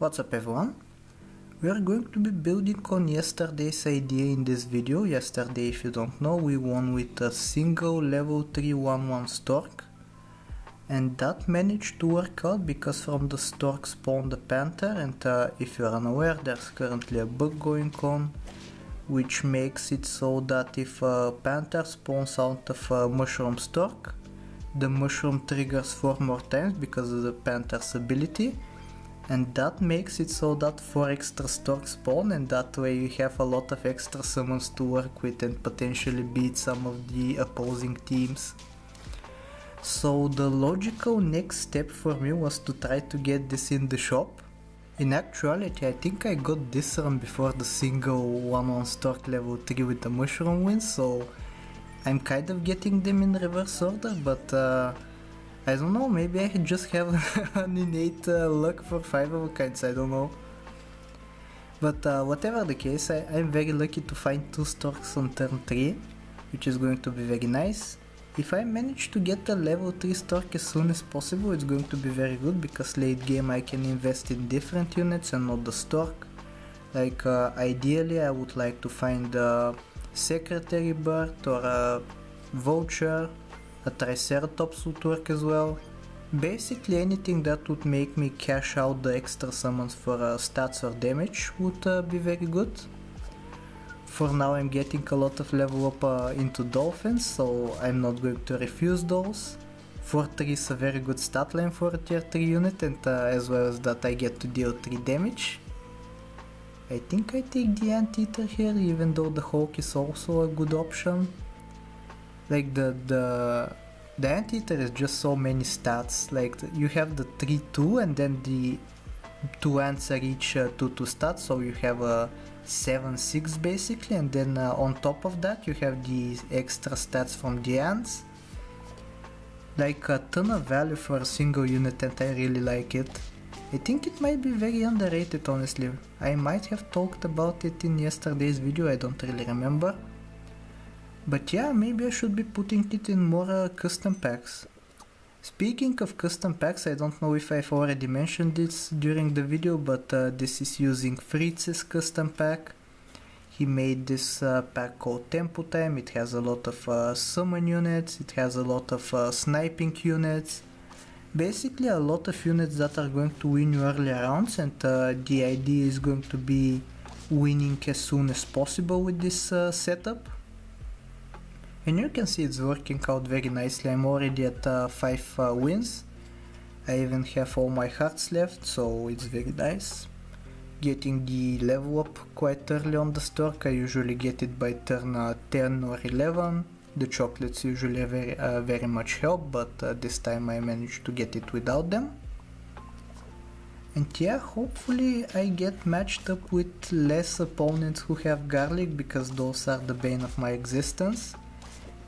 What's up everyone? We are going to be building on yesterday's idea in this video. Yesterday, if you don't know, we won with a single level 311 Stork. And that managed to work out because from the Stork spawned the Panther and uh, if you're unaware, there's currently a bug going on which makes it so that if a Panther spawns out of a Mushroom Stork, the Mushroom triggers 4 more times because of the Panther's ability and that makes it so that 4 extra storks spawn and that way you have a lot of extra summons to work with and potentially beat some of the opposing teams. So the logical next step for me was to try to get this in the shop. In actuality I think I got this run before the single 1-1 stork level 3 with the mushroom win so I'm kind of getting them in reverse order but uh, I don't know, maybe I just have an innate uh, luck for 5 of kinds, I don't know. But uh, whatever the case, I, am very lucky to find 2 storks on turn 3, which is going to be very nice. If I manage to get a level 3 stork as soon as possible, it's going to be very good, because late game I can invest in different units and not the stork. Like, uh, ideally I would like to find a secretary bird or a vulture a Triceratops would work as well. Basically anything that would make me cash out the extra summons for uh, stats or damage would uh, be very good. For now I'm getting a lot of level up uh, into dolphins, so I'm not going to refuse those. 4-3 is a very good stat line for a tier 3 unit and uh, as well as that I get to deal 3 damage. I think I take the Anteater here even though the Hulk is also a good option like the the the anteater is just so many stats. Like you have the 3-2 and then the two ants are each uh, 2-2 stats. So you have a 7-6 basically. And then uh, on top of that you have the extra stats from the ants. Like a ton of value for a single unit and I really like it. I think it might be very underrated honestly. I might have talked about it in yesterday's video. I don't really remember but yeah, maybe I should be putting it in more uh, custom packs. Speaking of custom packs, I don't know if I've already mentioned this during the video, but uh, this is using Freetz's custom pack. He made this uh, pack called Tempo Time, it has a lot of uh, summon units, it has a lot of uh, sniping units, basically a lot of units that are going to win you early rounds and uh, the idea is going to be winning as soon as possible with this setup and you can see it's working out very nicely. I'm already at uh, 5 uh, wins. I even have all my hearts left, so it's very nice. Getting the level up quite early on the stork, I usually get it by turn uh, 10 or 11. The chocolates usually very, uh, very much help, but uh, this time I managed to get it without them. And yeah, hopefully I get matched up with less opponents who have garlic, because those are the bane of my existence.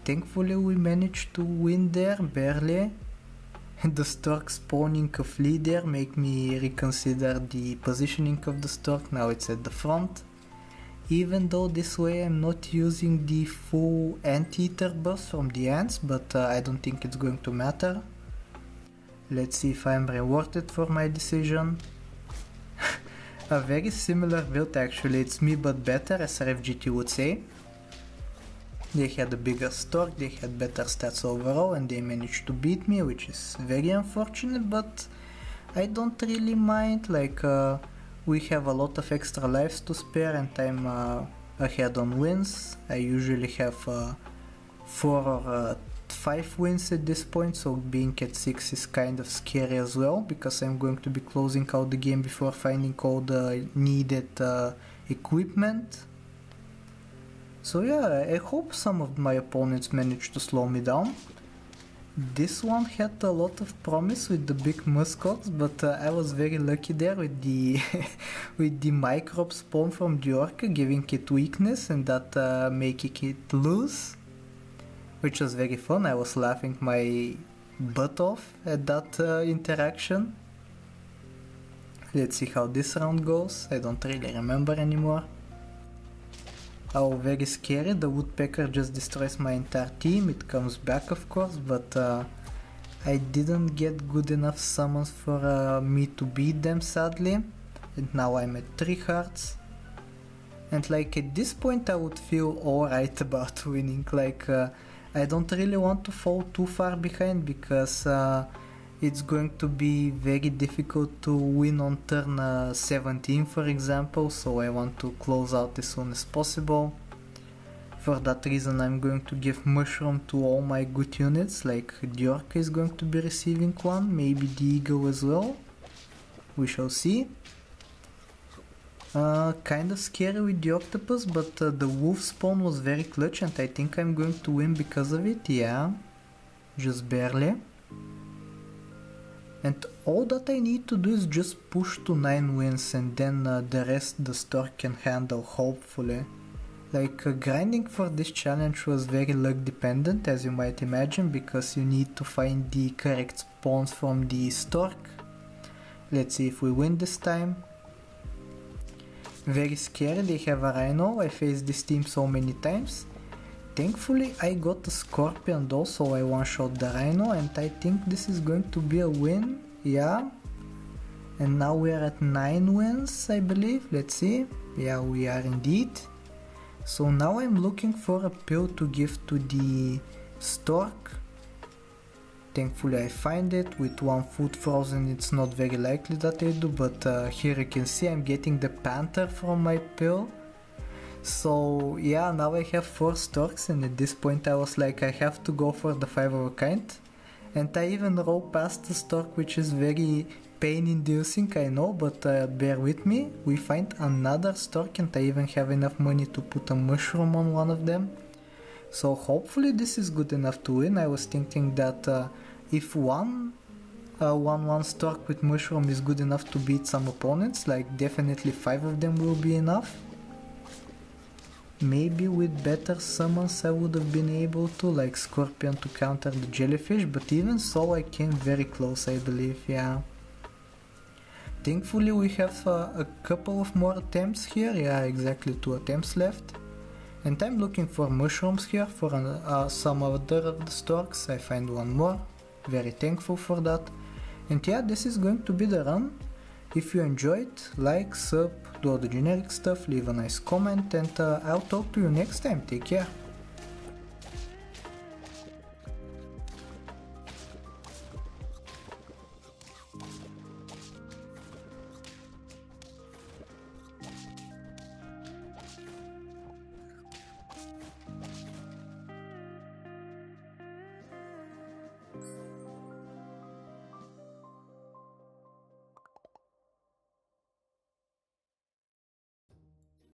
Thankfully we managed to win there, barely. and the stork spawning a flea there make me reconsider the positioning of the stork, now it's at the front. Even though this way I'm not using the full anteater burst from the ants, but uh, I don't think it's going to matter. Let's see if I'm rewarded for my decision. a very similar build actually, it's me but better as RFGT would say. They had a bigger stork, they had better stats overall and they managed to beat me, which is very unfortunate, but I don't really mind, like uh, we have a lot of extra lives to spare and I'm uh, ahead on wins. I usually have uh, 4 or uh, 5 wins at this point, so being at 6 is kind of scary as well, because I'm going to be closing out the game before finding all the needed uh, equipment so yeah, I hope some of my opponents managed to slow me down. This one had a lot of promise with the big muskox, but uh, I was very lucky there with the with the microbe spawn from the orca, giving it weakness and that uh, making it lose, which was very fun. I was laughing my butt off at that uh, interaction. Let's see how this round goes. I don't really remember anymore. Oh, very scary. The woodpecker just destroys my entire team. It comes back, of course, but uh, I didn't get good enough summons for uh, me to beat them, sadly. and now I'm at 3 hearts and like at this point I would feel alright about winning like uh, I don't really want to fall too far behind because uh, it's going to be very difficult to win on turn uh, 17 for example so I want to close out as soon as possible for that reason I'm going to give mushroom to all my good units like the orca is going to be receiving one maybe the eagle as well we shall see uh, kind of scary with the octopus, but uh, the wolf spawn was very clutch and I think I'm going to win because of it, yeah. Just barely. And all that I need to do is just push to 9 wins and then uh, the rest the store can handle, hopefully. Like uh, grinding for this challenge was very luck dependent as you might imagine because you need to find the correct spawns from the stork. Let's see if we win this time very scary, they have a rhino, I faced this team so many times. Thankfully I got a scorpion though, so I one-shot the rhino and I think this is going to be a win, yeah. And now we are at 9 wins I believe, let's see, yeah we are indeed. So now I'm looking for a pill to give to the stork Thankfully I find it, with one foot frozen it's not very likely that I do, but uh, here you can see I'm getting the panther from my pill. So yeah, now I have 4 storks and at this point I was like I have to go for the 5 of a kind. And I even roll past the stork which is very pain inducing I know, but uh, bear with me. We find another stork and I even have enough money to put a mushroom on one of them. So hopefully this is good enough to win. I was thinking that uh, if one uh, 1-1 Stork with Mushroom is good enough to beat some opponents, like definitely 5 of them will be enough. Maybe with better summons I would have been able to, like Scorpion to counter the Jellyfish, but even so I came very close I believe, yeah. Thankfully we have uh, a couple of more attempts here, yeah exactly 2 attempts left. And I'm looking for mushrooms here for uh, some other of the storks, I find one more, very thankful for that. And yeah, this is going to be the run. If you enjoyed, like, sub, do all the generic stuff, leave a nice comment and uh, I'll talk to you next time, take care.